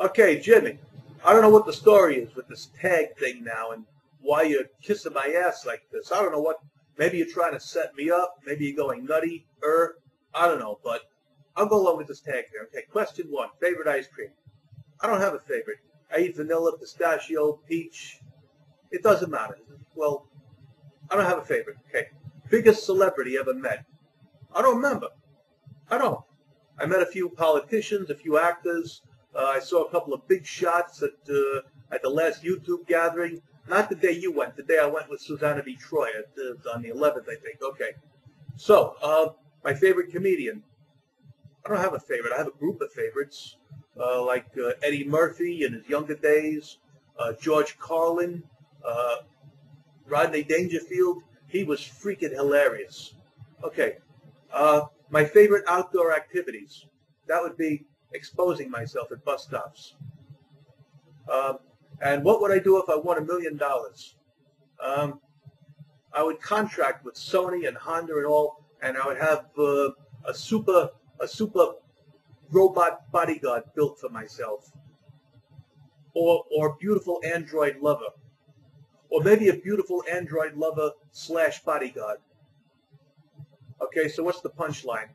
Okay, Jimmy. I don't know what the story is with this tag thing now and why you're kissing my ass like this. I don't know what. Maybe you're trying to set me up. Maybe you're going nutty. Er, I don't know, but I'll go along with this tag here. Okay, question one. Favorite ice cream? I don't have a favorite. I eat vanilla, pistachio, peach. It doesn't matter. Well, I don't have a favorite. Okay. Biggest celebrity ever met? I don't remember. I don't. I met a few politicians, a few actors. Uh, I saw a couple of big shots at uh, at the last YouTube gathering. Not the day you went. The day I went with Suzannah B. Troy at, on the 11th, I think. Okay. So, uh, my favorite comedian. I don't have a favorite. I have a group of favorites, uh, like uh, Eddie Murphy in his younger days, uh, George Carlin, Rodney Dangerfield. He was freaking hilarious. Okay. My favorite outdoor activities. That would be exposing myself at bus stops. Um, and what would I do if I won a million dollars? Um, I would contract with Sony and Honda and all, and I would have uh, a super a super robot bodyguard built for myself, or or beautiful android lover, or maybe a beautiful android lover slash bodyguard. Okay, so what's the punchline?